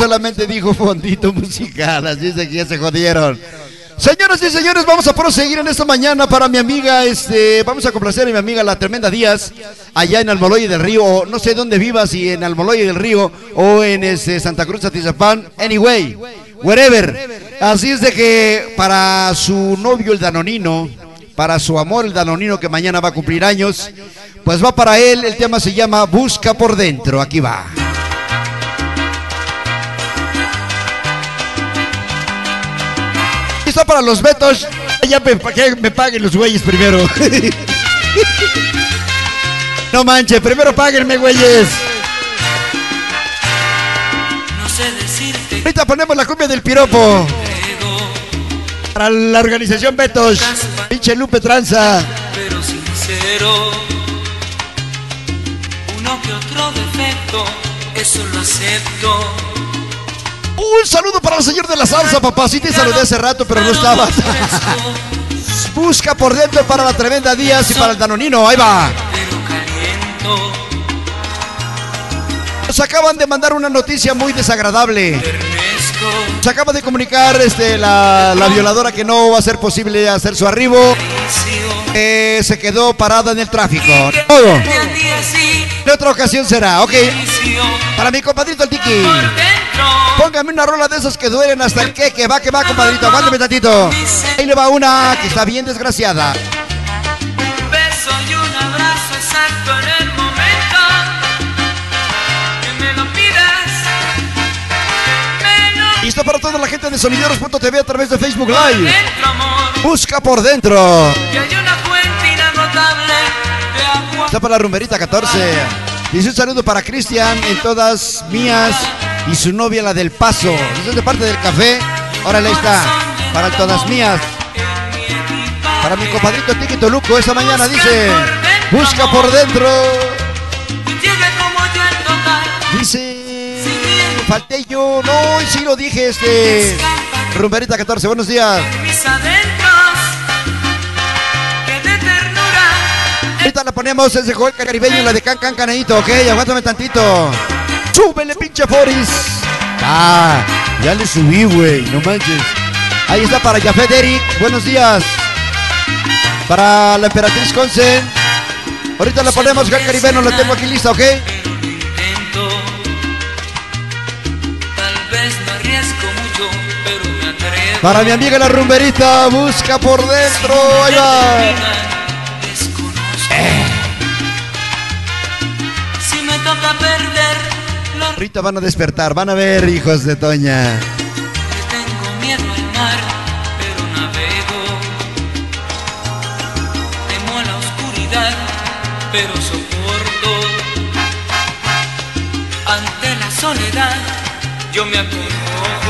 solamente dijo fondito musical, así es que ya se jodieron. Señoras y señores, vamos a proseguir en esta mañana para mi amiga, este, vamos a complacer a mi amiga la tremenda Díaz, allá en Almoloy del Río, no sé dónde vivas, si en Almoloy del Río o en este, Santa Cruz, Atizapán, anyway, wherever. Así es de que para su novio el Danonino, para su amor el Danonino que mañana va a cumplir años, pues va para él, el tema se llama Busca por dentro, aquí va. Está para los betos. Ya me, que me paguen los güeyes primero. no manches, primero páguenme, güeyes. No sé decirte. Ahorita ponemos la cumbia del piropo. Para la organización Betos. Pinche Lupe Tranza. Pero sincero. Uno que otro defecto, eso lo acepto. Un saludo para el señor de la salsa, papá. Sí te saludé hace rato, pero no estaba. Busca por dentro para la tremenda Díaz y para el Danonino. Ahí va. Nos acaban de mandar una noticia muy desagradable. Se acaba de comunicar este, la, violadora que no va a ser posible hacer su arribo. se quedó parada en el tráfico. Todo. De otra ocasión será, ok. Para mi compadrito el Tiki. Póngame una rola de esas que duelen hasta el que, que va, que va, compadrito. Aguántame tantito. Ahí le va una que está bien desgraciada. beso y un abrazo exacto en el momento que me lo pidas. Listo para toda la gente de sonideros.tv a través de Facebook Live. Busca por dentro. Está para la rumberita 14. Dice un saludo para Cristian en todas mías y su novia, la del Paso. Es de parte del café. Órale, está. Para todas mías. Para mi compadrito Tiki Toluco, esta mañana dice: Busca por dentro. Dice: Falté yo. No, sí lo dije, este. Rumberita 14, buenos días. Ahorita la ponemos ese juego caribeño, la de Can Can Canadito, ok, aguántame tantito. ¡Súbele, pinche Foris! Ah, ya le subí, güey, no manches. Ahí está para Jafet Eric, buenos días. Para la Emperatriz Conce. Ahorita la ponemos, Gal Caribeño, la tengo aquí lista, ¿ok? Para mi amiga la rumberita, busca por dentro, ahí va. Toca perder Ahorita van a despertar, van a ver, hijos de Toña. Tengo miedo al mar, pero navego. Temo a la oscuridad, pero soporto. Ante la soledad, yo me acongojo.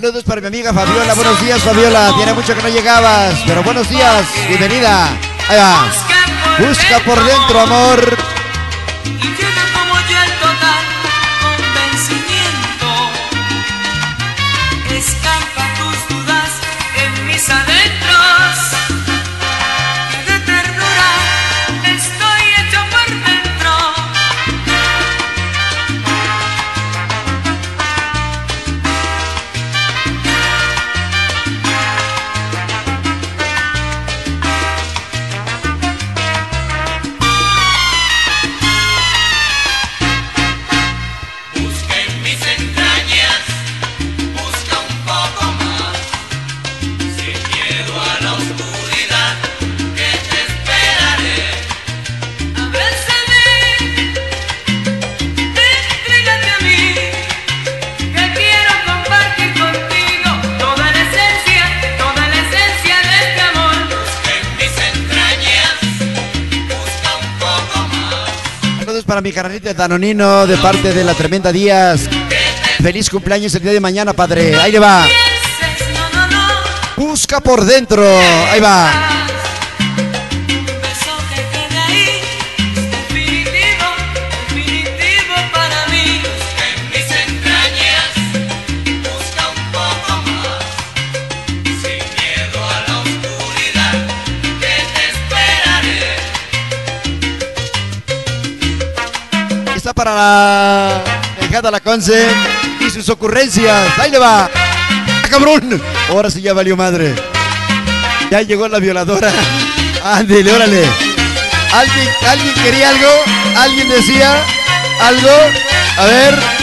Saludos para mi amiga Fabiola. Buenos días, Fabiola. Tiene mucho que no llegabas, pero buenos días. Bienvenida. Va. Busca por dentro, amor. Para mi carnalita Danonino de parte de la tremenda Díaz. Feliz cumpleaños el día de mañana, padre. Ahí le va. Busca por dentro. Ahí va. Para la dejada la Conce y sus ocurrencias. Ahí le va. ¡Ah, cabrón! Ahora sí ya valió madre. Ya llegó la violadora. Ándele, órale. ¿Alguien, ¿Alguien quería algo? ¿Alguien decía algo? A ver.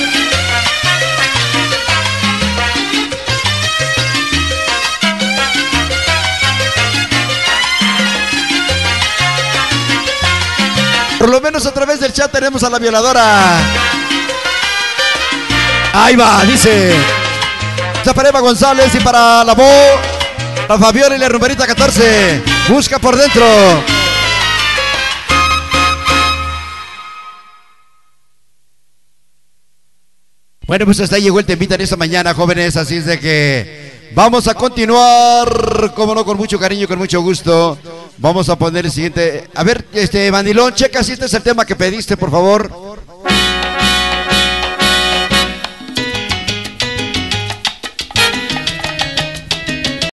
A través del chat tenemos a la violadora. Ahí va, dice. Zapareva González y para la Bo, la Fabiola y la rumberita 14. Busca por dentro. Bueno, pues hasta ahí llegó el temita en esta mañana, jóvenes. Así es de que vamos a continuar, como no, con mucho cariño, con mucho gusto. Vamos a poner el siguiente. A ver, este, Bandilón, checa si este es el tema que pediste, por favor.